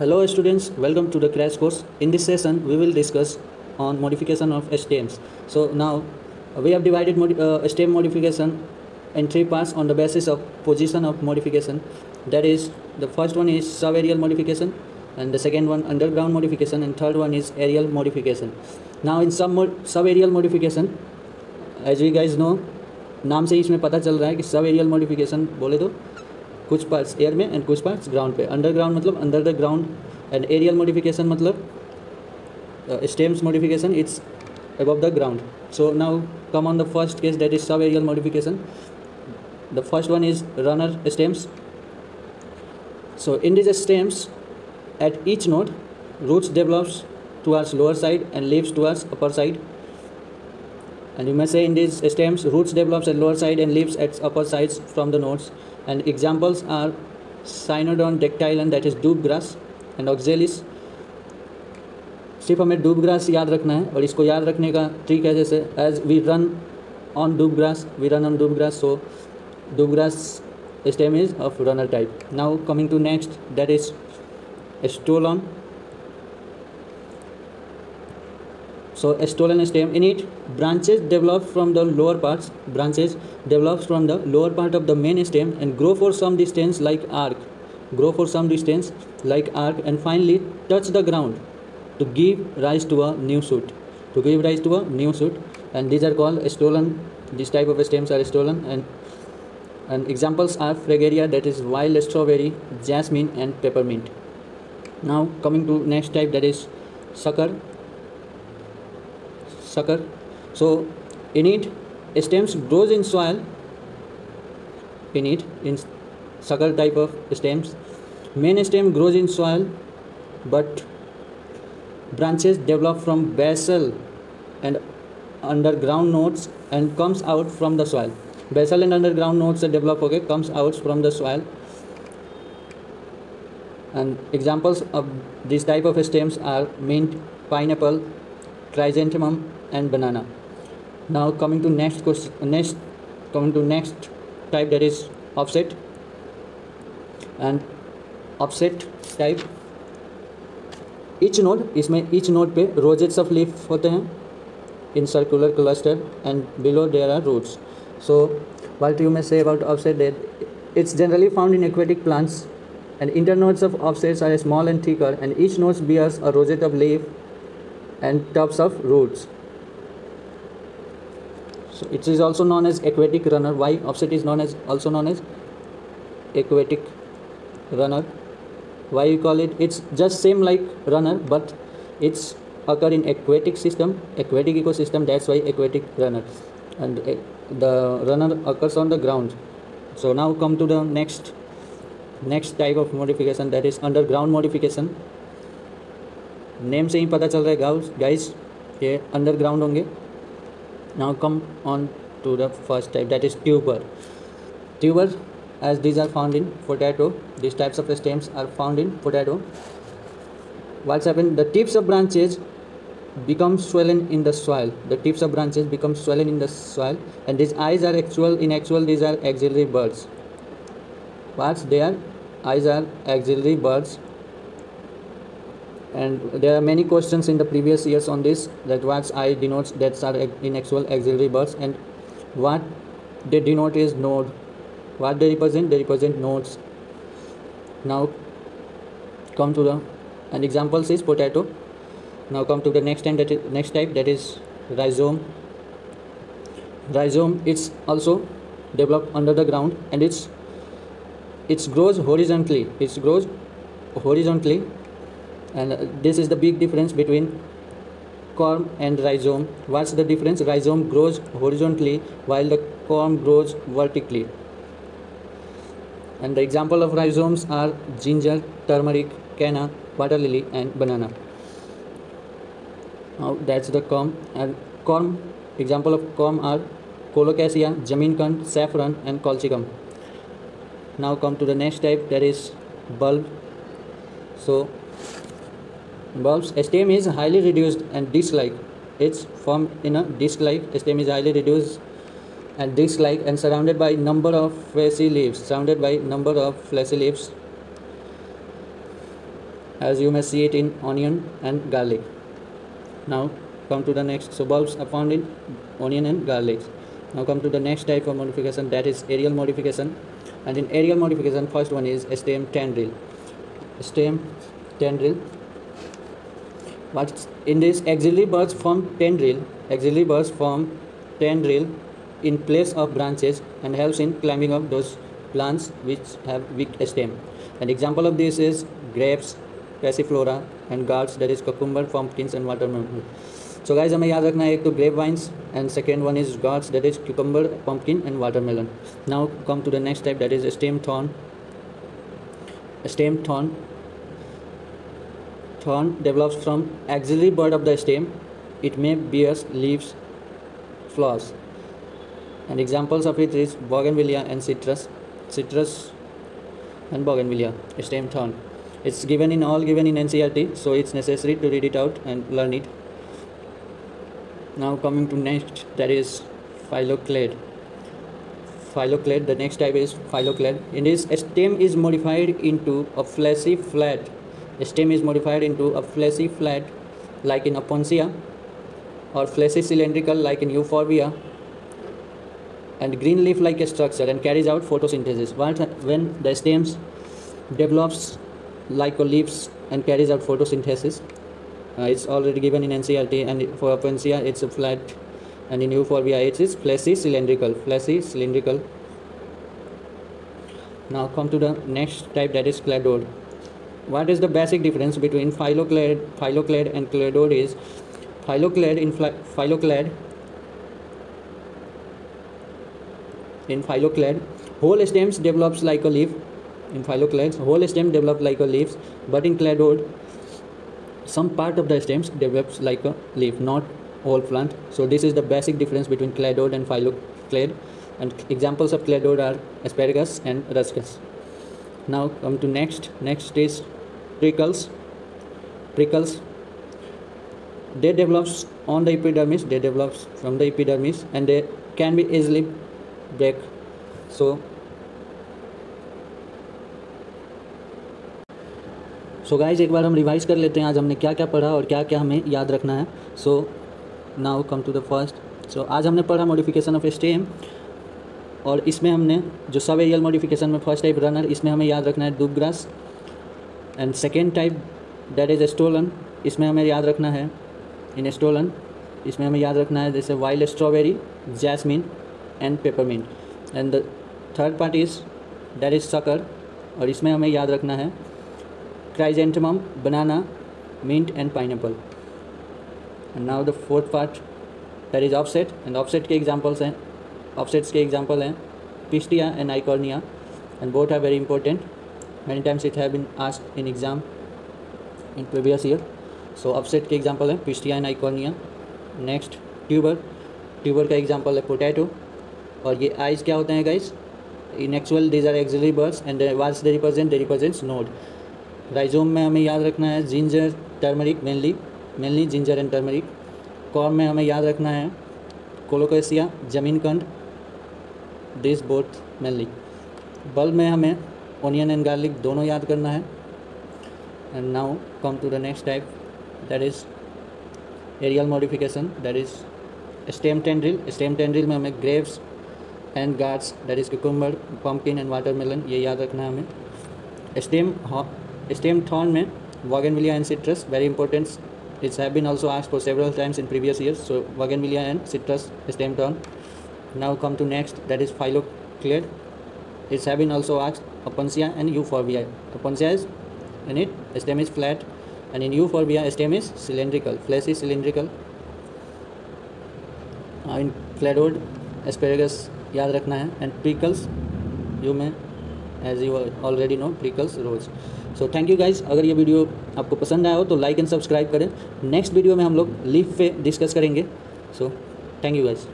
Hello students, welcome to the crash course. In this session, we will discuss on modification of stems. So now we have divided modi uh, stem modification in three parts on the basis of position of modification. That is, the first one is sub-aerial modification and the second one underground modification and third one is aerial modification. Now in sub-aerial mod modification, as you guys know, नाम से ही इसमें पता चल रहा है कि sub aerial modification कुछ parts air में एंड कुछ पार्ट्स ग्राउंड पे। अंडरग्राउंड मतलब under the ground and aerial modification मतलब stems modification it's above the ground so now come on the first case that is subaerial modification the first one is runner stems so in these stems at each node roots develops towards lower side and leaves towards upper side and you may say in these stems roots develops at lower side and leaves at upper sides from the nodes and examples are cynodon dactyl and that is doob grass and oxalis सिर्फ हमें डूब grass याद रखना है और इसको याद रखने का ट्रिक है जैसे as we run on doob grass we run on doob grass so doob grass stem is of runner type now coming to next that is stolen so a stolon stem in it. Branches develop from the lower parts. Branches develops from the lower part of the main stem and grow for some distance like arc. Grow for some distance like arc and finally touch the ground to give rise to a new shoot. To give rise to a new shoot. And these are called stolon. This type of stems are stolon. And and examples are fragaria that is wild strawberry jasmine and peppermint. Now coming to next type that is sucker sucker. So in it stems grows in soil. In it in sucker type of stems. Main stem grows in soil but branches develop from basal and underground nodes and comes out from the soil. Basal and underground nodes develop okay comes out from the soil. And examples of this type of stems are mint pineapple chrysanthemum and banana now coming to next question next coming to next type that is offset and offset type each node इसमें each node पे roses of leaf होते हैं in circular cluster and below there are roots so what you may say about offset that it's generally found in aquatic plants and internodes of offsets are small and thicker and each node bears a rosette of leaf and tufts of roots so it is also known as aquatic runner why offset is known as also known as aquatic runner why you call it it's just same like runner but it's occur in aquatic system aquatic ecosystem that's why aquatic runner and uh, the runner occurs on the ground so now come to the next next type of modification that is underground modification name से ही पता चल रहा है Gauss guys ये underground होंगे now come on to the first type that is tuber. Tubers as these are found in potato these types of stems are found in potato. What's happened? The tips of branches become swollen in the soil. The tips of branches become swollen in the soil and these eyes are actual in actual these are axillary buds. parts there, eyes are axillary buds and there are many questions in the previous years on this that what i denotes that are in actual axillary buds and what they denote is node. What they represent they represent nodes. Now come to the an example is potato. Now come to the next and that is, next type that is rhizome. Rhizome it's also developed under the ground and it's it grows horizontally. It grows horizontally and uh, this is the big difference between corm and rhizome. What's the difference rhizome grows horizontally while the corm grows vertically. And the example of rhizomes are ginger turmeric canna water lily and banana. Now that's the corm and corm example of corm are colocasia zaminkand saffron and colchicum now come to the next type that is bulb. So bulbs stem is highly reduced and disc-like it's formed in a disc-like stem is highly reduced and disc-like and surrounded by number of fleshy leaves. Surrounded by number of fleshy leaves as you may see it in onion and garlic. Now come to the next. So bulbs are found in onion and garlic. Now come to the next type of modification that is aerial modification. And in aerial modification first one is stem tendril. Stem tendril but in this axillary buds form tendril, axillary buds form tendril in place of branches and helps in climbing up those plants which have weak stem. An example of this is grapes, passiflora and gourds that is cucumber, pumpkins and watermelon. So guys, I am रखना है एक तो grape and second one is is that is cucumber pumpkin and watermelon now come to the next step that is stem thorn stem thorn thorn develops from axillary bud of the stem. It may bears leaves flowers. And examples of it is bougainvillea and citrus. Citrus and bougainvillea stem thorn. It's given in all given in NCERT so it's necessary to read it out and learn it. Now coming to next that is phylloclade phylloclade the next type is phylloclade in this stem is modified into a fleshy flat stem is modified into a fleshy flat like in Opuntia or fleshy cylindrical like in euphorbia and green leaf like structure and carries out photosynthesis. When the stems develops like leaves and carries out photosynthesis uh, it's already given in NCERT and for Opuntia it's a flat and in Euphorbia it is fleshy cylindrical fleshy cylindrical. Now come to the next type that is cladode what is the basic difference between phylloclade phylloclade and cladode is phylloclade in phylloclade in phylloclade whole stems develops like a leaf. In phylloclades whole stem develops like a leaf, but in cladode some part of the stems develops like a leaf not whole plant. So this is the basic difference between cladode and phylloclade and examples of cladode are asparagus and ruscus now come to next. Next is prickles. Prickles. They develops on the epidermis. They develops from the epidermis and they can be easily break. So so guys एक बार हम revise कर लेते हैं आज हमने क्या क्या पढ़ा और क्या क्या हमें याद रखना है। So now come to the first सो आज हमने पढ़ा मॉडिफिकेशन ऑफ़ स्टेम और इसमें हमने जो सब एरियल मॉडिफिकेशन में फ़र्स्ट टाइप रनर इसमें हमें याद रखना है डूब grass. And second type that is stolon इसमें हमें याद रखना है। इन एस्टोलन इसमें हमें याद रखना है जैसे wild strawberry jasmine and peppermint and third part is that is sucker और इसमें हमें याद रखना है। Chrysanthemum banana mint and pineapple and now the fourth part that is offset and offset के एग्जाम्पल्स हैं। ऑफसेट्स के एग्ज़ाम्पल हैं Pistia and Eichhornia and both are very important Many times it have been asked in exam in previous year. So offset के example हैं and eichhornia. Next tuber tuber का example है potato और ये eyes क्या होते हैं guys? In actual these are axillary buds and once they represent they represents node. Rhizome में हमें याद रखना है ginger turmeric mainly mainly ginger and turmeric corm में हमें याद रखना है कोलोकेसिया ज़मीन कंड दिस बोथ मेनली बल्ब में हमें ऑनियन एंड गार्लिक दोनों याद करना है। And now come to the next type that is aerial modification that is stem tendril stem tendril में हमें grapes and gourds that is cucumber pumpkin and watermelon ये याद रखना है हमें। स्टेम स्टेम थॉर्न में bougainvillea and citrus very important it's have been also ask for several times in previous year so bougainvillea and citrus stem thorn now come to next that is phylloclade it's have been also ask Opuntia and Euphorbia. Opuntia is in it stem is flat and in Euphorbia stem is cylindrical, fleshy cylindrical. Uh, in cladode asparagus याद रखना है and prickles you में as you already know prickles rose so thank you guys अगर ये video आपको पसंद आया हो तो लाइक एंड सब्सक्राइब करें नेक्स्ट वीडियो में हम लोग लीफ पे डिस्कस करेंगे सो थैंक यू गाइज़